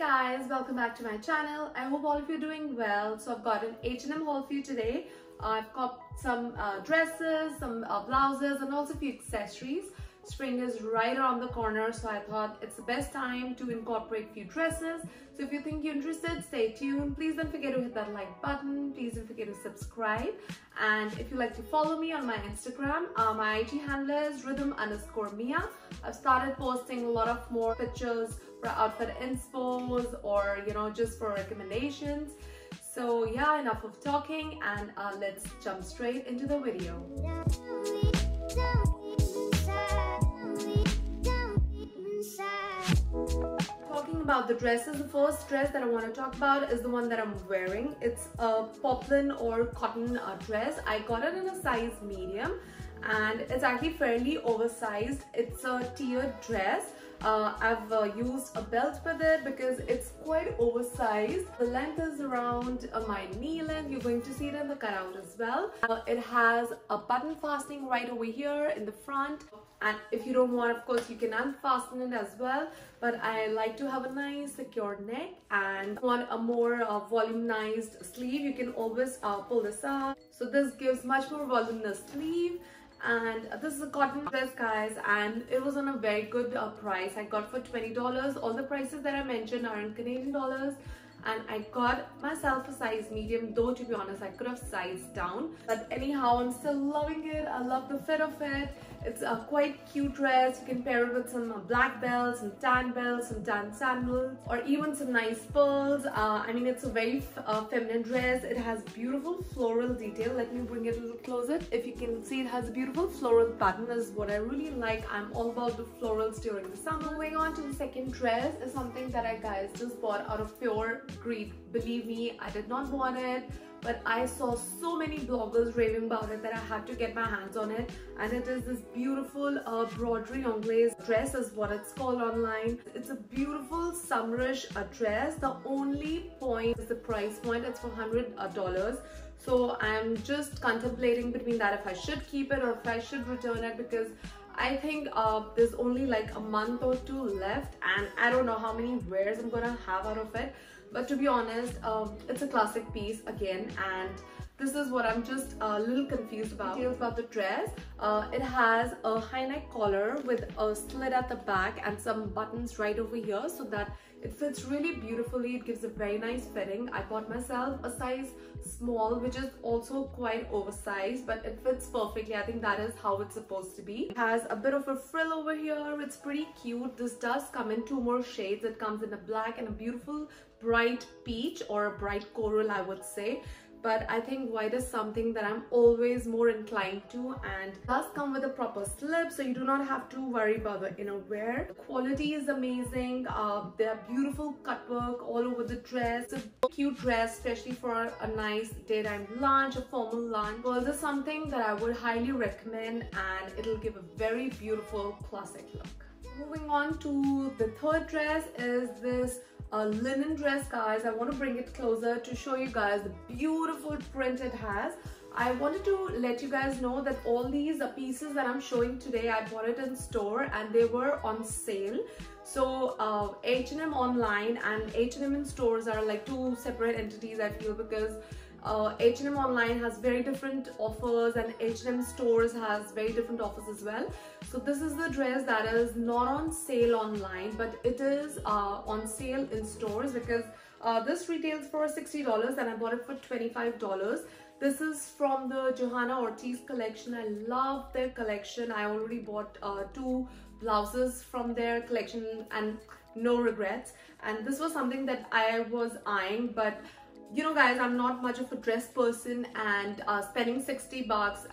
guys, welcome back to my channel. I hope all of you are doing well. So I've got an H&M haul for you today. I've got some uh, dresses, some uh, blouses and also a few accessories. Spring is right around the corner so I thought it's the best time to incorporate a few dresses. So if you think you're interested, stay tuned. Please don't forget to hit that like button. Please don't forget to subscribe. And if you like to follow me on my Instagram, uh, my IG handle is rhythm underscore Mia. I've started posting a lot of more pictures for outfit inspos or you know just for recommendations. So yeah, enough of talking and uh, let's jump straight into the video. Talking about the dresses, the first dress that I want to talk about is the one that I'm wearing. It's a poplin or cotton uh, dress. I got it in a size medium and it's actually fairly oversized. It's a tiered dress uh, I've uh, used a belt with it because it's quite oversized. The length is around uh, my knee length. You're going to see it in the cutout as well. Uh, it has a button fastening right over here in the front. And if you don't want, of course, you can unfasten it as well. But I like to have a nice secure neck and want a more uh, volumized sleeve. You can always uh, pull this up. So this gives much more voluminous sleeve and this is a cotton dress guys and it was on a very good uh, price. I got for 20 dollars. All the prices that i mentioned are in canadian dollars and I got myself a size medium though to be honest I could have sized down but anyhow I'm still loving it I love the fit of it it's a quite cute dress. You can pair it with some black belts, some tan belts, some tan sandals, or even some nice pearls. Uh, I mean, it's a very uh, feminine dress. It has beautiful floral detail. Let me bring it a little closer. If you can see, it has a beautiful floral pattern is what I really like. I'm all about the florals during the summer. Moving on to the second dress is something that I guys just bought out of pure greed. Believe me, I did not want it but I saw so many bloggers raving about it that I had to get my hands on it and it is this beautiful uh, broderie anglaise dress is what it's called online. It's a beautiful summerish dress. The only point is the price point. It's for $100. Uh, so I'm just contemplating between that if I should keep it or if I should return it because I think uh, there's only like a month or two left and I don't know how many wears I'm gonna have out of it but to be honest um, it's a classic piece again and this is what I'm just a little confused about. Details about the dress. Uh, it has a high neck collar with a slit at the back and some buttons right over here so that it fits really beautifully. It gives a very nice fitting. I bought myself a size small which is also quite oversized but it fits perfectly. I think that is how it's supposed to be. It has a bit of a frill over here. It's pretty cute. This does come in two more shades. It comes in a black and a beautiful bright peach or a bright coral I would say but I think white is something that I'm always more inclined to and does come with a proper slip so you do not have to worry about the inner wear. The quality is amazing. Uh, there are beautiful cut work all over the dress. It's a cute dress especially for a nice daytime lunch, a formal lunch. Well, this is something that I would highly recommend and it'll give a very beautiful classic look. Moving on to the third dress is this a linen dress guys i want to bring it closer to show you guys the beautiful print it has I wanted to let you guys know that all these pieces that I'm showing today, I bought it in store and they were on sale. So uh, H&M online and H&M in stores are like two separate entities I feel because uh, H&M online has very different offers and H&M stores has very different offers as well. So this is the dress that is not on sale online but it is uh, on sale in stores because uh, this retails for $60 and I bought it for $25. This is from the Johanna Ortiz collection. I love their collection. I already bought uh, two blouses from their collection and no regrets. And this was something that I was eyeing but you know guys i'm not much of a dress person and uh, spending 60 bucks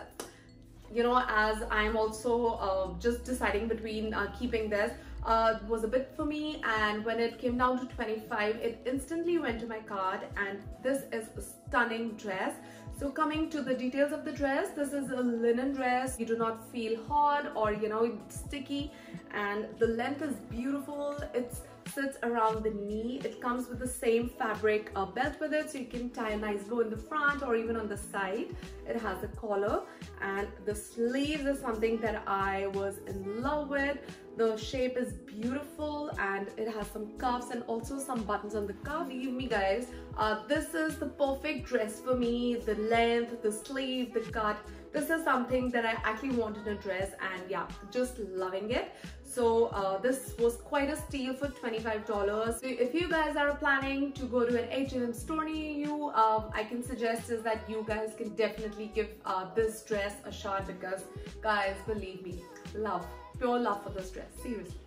you know as i'm also uh, just deciding between uh, keeping this uh, was a bit for me. And when it came down to 25 it instantly went to my card. And this is a stunning dress. So coming to the details of the dress this is a linen dress. You do not feel hot or you know sticky. And the length is beautiful. It's sits around the knee. It comes with the same fabric uh, belt with it so you can tie a nice bow in the front or even on the side. It has a collar and the sleeves is something that I was in love with. The shape is beautiful and it has some cuffs and also some buttons on the cuff. Believe me guys, uh, this is the perfect dress for me. The length, the sleeve, the cut. This is something that I actually wanted in a dress and yeah, just loving it. So uh, this was quite a steal for $25. So if you guys are planning to go to an H&M store near you, um, I can suggest is that you guys can definitely give uh, this dress a shot because guys, believe me, love pure love for this dress seriously.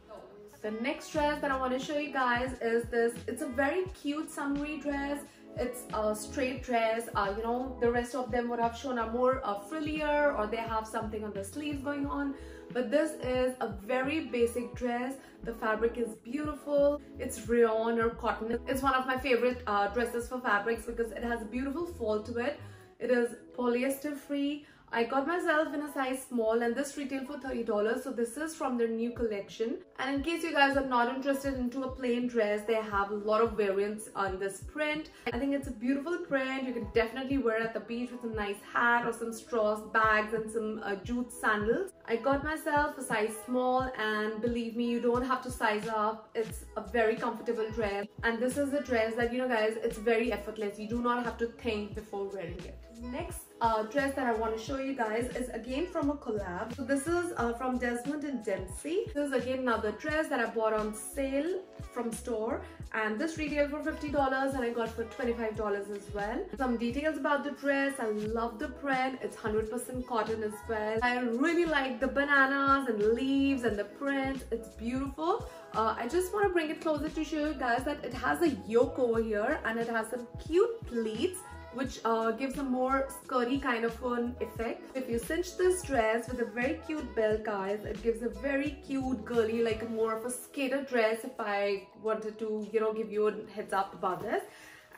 The next dress that I want to show you guys is this. It's a very cute summery dress it's a straight dress uh, you know the rest of them would have shown a more uh, frillier or they have something on the sleeves going on. But this is a very basic dress. The fabric is beautiful. It's rayon or cotton. It's one of my favorite uh, dresses for fabrics because it has a beautiful fall to it. It is polyester free I got myself in a size small and this retailed for $30 so this is from their new collection. And in case you guys are not interested into a plain dress they have a lot of variants on this print. I think it's a beautiful print. You can definitely wear it at the beach with a nice hat or some straws bags and some uh, jute sandals. I got myself a size small and believe me you don't have to size up. It's a very comfortable dress. And this is a dress that you know guys it's very effortless. You do not have to think before wearing it next uh, dress that I want to show you guys is again from a collab. So this is uh, from Desmond and Dempsey. This is again another dress that I bought on sale from store and this retailed for $50 and I got for $25 as well. Some details about the dress. I love the print. It's 100% cotton as well. I really like the bananas and leaves and the print. It's beautiful. Uh, I just want to bring it closer to show you guys that it has a yoke over here and it has some cute pleats which uh, gives a more skirty kind of an effect. If you cinch this dress with a very cute belt guys, it gives a very cute girly like more of a skater dress if I wanted to you know give you a heads up about this.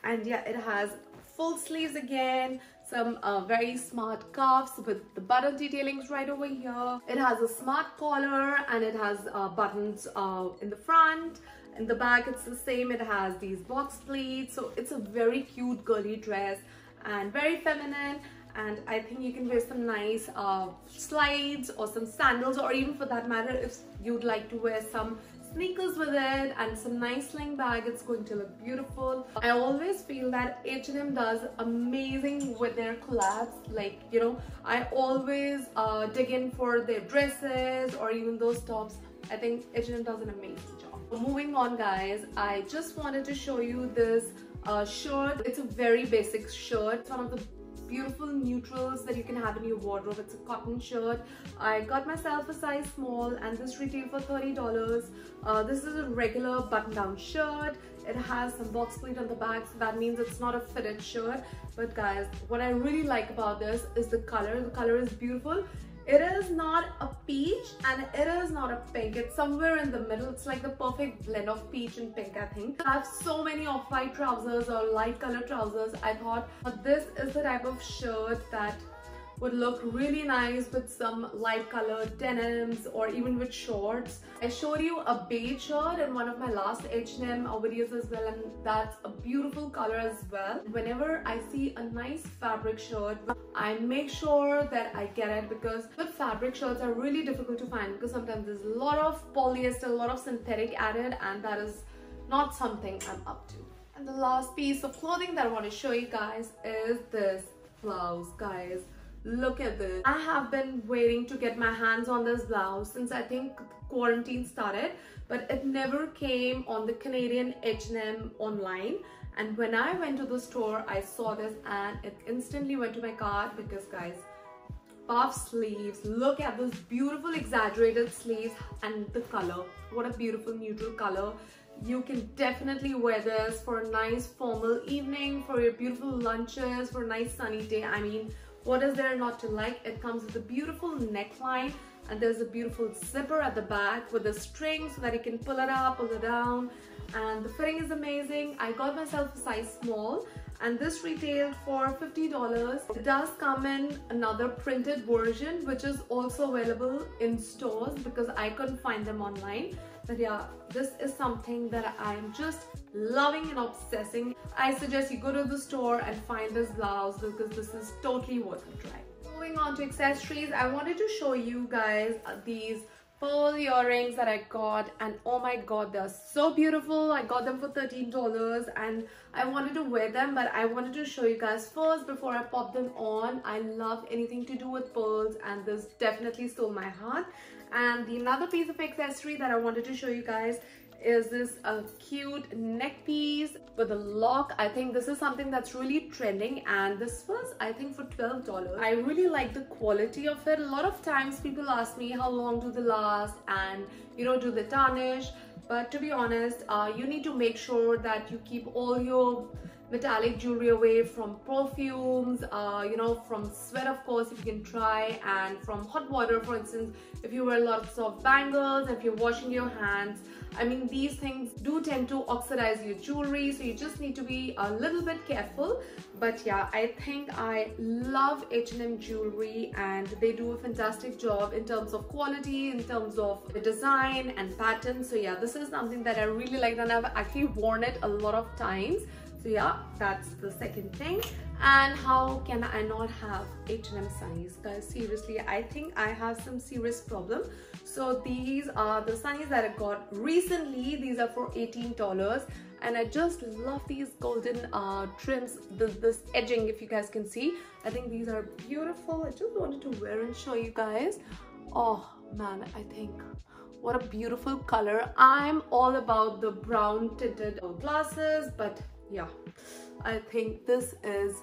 And yeah, it has full sleeves again, some uh, very smart cuffs with the button detailings right over here. It has a smart collar and it has uh, buttons uh, in the front in the back it's the same it has these box pleats so it's a very cute girly dress and very feminine. And I think you can wear some nice uh, slides or some sandals or even for that matter if you'd like to wear some sneakers with it and some nice sling bag it's going to look beautiful. I always feel that h&m does amazing with their collabs. Like you know i always uh, dig in for their dresses or even those tops. I think h&m does an amazing job moving on guys i just wanted to show you this uh, shirt. It's a very basic shirt. It's one of the beautiful neutrals that you can have in your wardrobe. It's a cotton shirt. I got myself a size small and this retailed for 30 dollars. Uh, this is a regular button down shirt. It has some box pleat on the back so that means it's not a fitted shirt. But guys what i really like about this is the color. The color is beautiful it is not a peach and it is not a pink. It's somewhere in the middle. It's like the perfect blend of peach and pink, I think. I have so many off-white trousers or light color trousers. I thought oh, this is the type of shirt that would look really nice with some light colored denims or even with shorts. I showed you a beige shirt in one of my last H&M videos as well and that's a beautiful color as well. Whenever I see a nice fabric shirt, I make sure that I get it because with fabric shirts are really difficult to find because sometimes there's a lot of polyester, a lot of synthetic added and that is not something I'm up to. And the last piece of clothing that I want to show you guys is this blouse, guys. Look at this. I have been waiting to get my hands on this blouse since I think quarantine started, but it never came on the Canadian H&M online. And when I went to the store, I saw this and it instantly went to my cart because guys, puff sleeves, look at those beautiful exaggerated sleeves and the color. What a beautiful neutral color you can definitely wear this for a nice formal evening for your beautiful lunches for a nice sunny day i mean what is there not to like? It comes with a beautiful neckline and there's a beautiful zipper at the back with a string so that you can pull it up, pull it down. And the fitting is amazing. I got myself a size small and this retailed for $50. It does come in another printed version which is also available in stores because I couldn't find them online. but yeah this is something that i am just loving and obsessing i suggest you go to the store and find this blouse because this is totally worth a try moving on to accessories i wanted to show you guys these pearl earrings that I got and oh my god they're so beautiful. I got them for $13 and I wanted to wear them but I wanted to show you guys first before I pop them on. I love anything to do with pearls and this definitely stole my heart. And the another piece of accessory that I wanted to show you guys is this a cute neck piece with a lock. I think this is something that's really trending and this was i think for 12 dollars. I really like the quality of it. A lot of times people ask me how long do they last and you know do they tarnish? But to be honest uh, you need to make sure that you keep all your metallic jewelry away from perfumes uh, you know from sweat of course if you can try and from hot water for instance. If you wear lots of bangles if you're washing your hands I mean these things do tend to oxidize your jewelry so you just need to be a little bit careful. But yeah I think I love H&M jewelry and they do a fantastic job in terms of quality in terms of the design and pattern. So yeah this is something that I really like and I've actually worn it a lot of times. So yeah that's the second thing and how can i not have h&m sunnies? Guys seriously i think i have some serious problem. So these are the sunnies that i got recently. These are for 18 dollars. And i just love these golden uh, trims this edging if you guys can see. I think these are beautiful. I just wanted to wear and show you guys. Oh man i think what a beautiful color. I'm all about the brown tinted glasses but yeah i think this is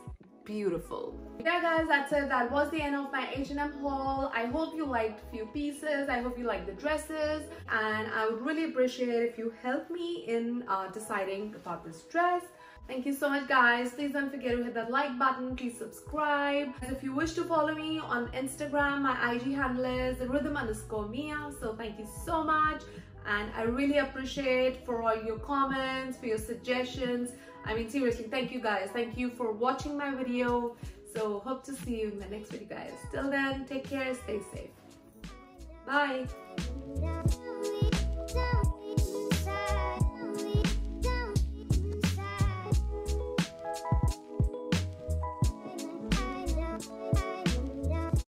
beautiful yeah guys that's it that was the end of my h&m haul i hope you liked few pieces i hope you liked the dresses and i would really appreciate if you help me in uh, deciding about this dress Thank you so much guys. Please don't forget to hit that like button. Please subscribe. And If you wish to follow me on Instagram, my IG handle is rhythm underscore Mia. So thank you so much. And I really appreciate for all your comments, for your suggestions. I mean, seriously, thank you guys. Thank you for watching my video. So hope to see you in the next video, guys. Till then, take care, stay safe. Bye.